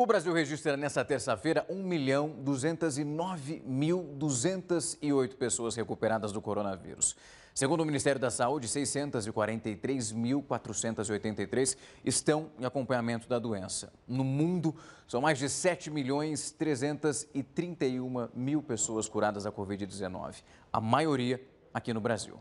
O Brasil registra nesta terça-feira 1.209.208 pessoas recuperadas do coronavírus. Segundo o Ministério da Saúde, 643.483 estão em acompanhamento da doença. No mundo, são mais de 7.331.000 mil pessoas curadas da Covid-19, a maioria aqui no Brasil.